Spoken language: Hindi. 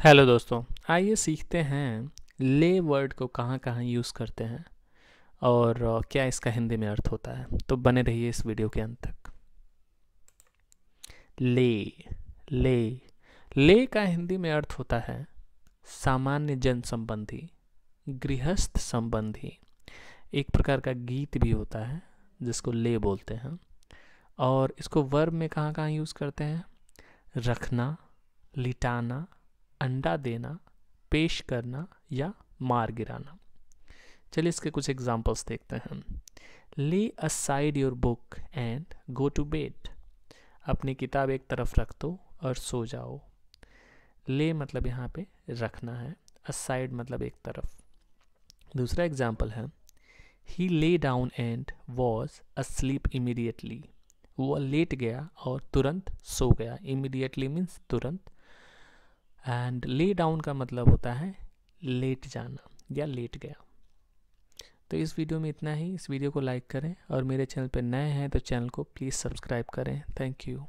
हेलो दोस्तों। आइए सीखते हैं ले वर्ड को कहाँ कहाँ यूज़ करते हैं और क्या इसका हिंदी में अर्थ होता है। तो बने रहिए इस वीडियो के अंत तक। ले ले ले का हिंदी में अर्थ होता है सामान्य जन संबंधी गृहस्थ संबंधी। एक प्रकार का गीत भी होता है जिसको ले बोलते हैं और इसको वर्ब में कहाँ कहाँ यूज़ करते हैं? रखना, लिटाना अंडा देना, पेश करना या मार गिराना। चलिए इसके कुछ एग्जांपल्स देखते हैं। Lay aside your book and go to bed अपनी किताब एक तरफ़ रख दो और सो जाओ। ले मतलब यहाँ पे रखना है असाइड मतलब एक तरफ़। दूसरा एग्ज़ाम्पल है ही lay down and was asleep immediately वो लेट गया और तुरंत सो गया। इमीडिएटली मीन्स तुरंत एंड ले डाउन का मतलब होता है लेट जाना या लेट गया। तो इस वीडियो में इतना ही। इस वीडियो को लाइक करें और मेरे चैनल पर नए हैं तो चैनल को प्लीज़ सब्सक्राइब करें। Thank you